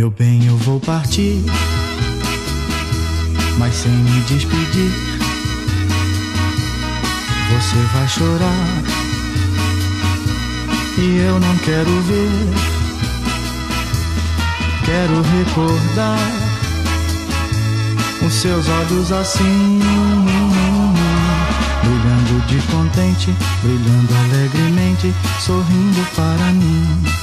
Meu bem, eu vou partir, mas sem me despedir. Você vai chorar e eu não quero ver. Quero recordar os seus olhos assim, brilhando de contente, brilhando alegremente, sorrindo para mim.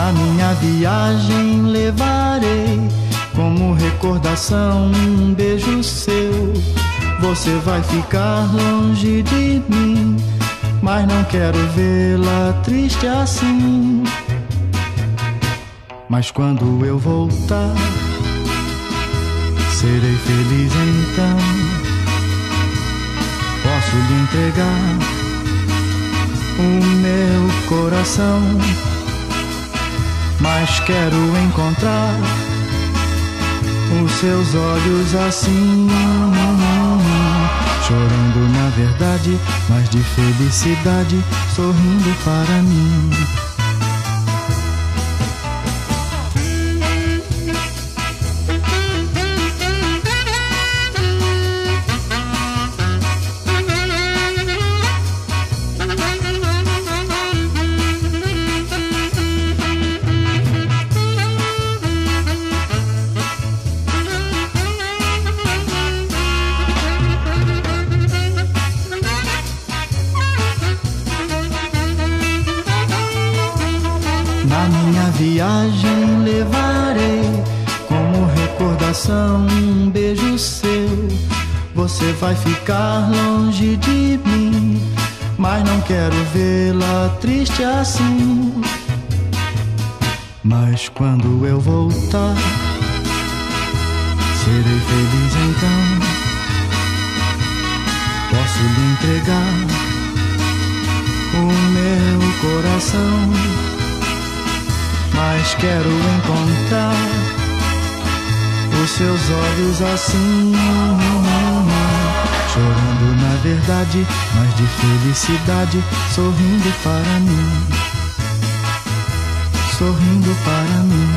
Da minha viagem levarei como recordação um beijo seu. Você vai ficar longe de mim, mas não quero vê-la triste assim. Mas quando eu voltar, serei feliz então. Posso lhe entregar o meu coração mas quero encontrar os seus olhos assim, chorando na verdade, mas de felicidade, sorrindo para mim. Na minha viagem levarei como recordação um beijo seu. Você vai ficar longe de mim, mas não quero vê-la triste assim. Mas quando eu voltar, serei feliz então. Posso lhe entregar o meu coração mas quero encontrar os seus olhos assim, chorando na verdade, mas de felicidade, sorrindo para mim, sorrindo para mim.